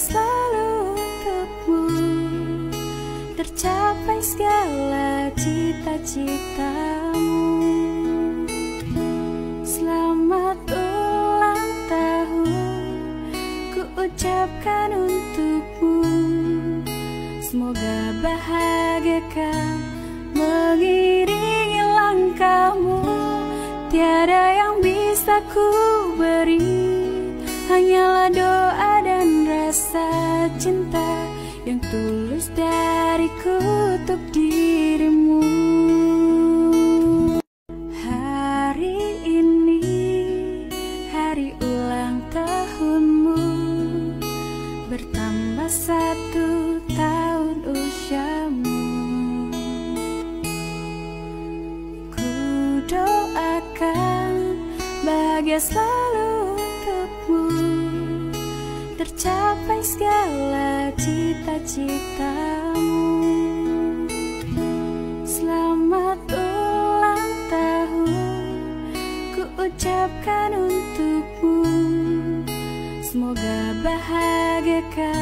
selalu untukmu Tercapai segala cita-citamu. Selamat ulang tahun Ku ucapkan untukmu. Semoga bahagiakan mengiringi langkahmu. Tiada yang bisa ku beri Hanyalah doa rasa cinta Yang tulus dariku untuk dirimu. Hari ini hari ulang tahunmu. Bertambah satu tahun usiamu Ku doakan bahagia selalu untukmu Tercapai segala cita-citamu. Selamat ulang tahun Ku ucapkan untukmu. Semoga bahagiakan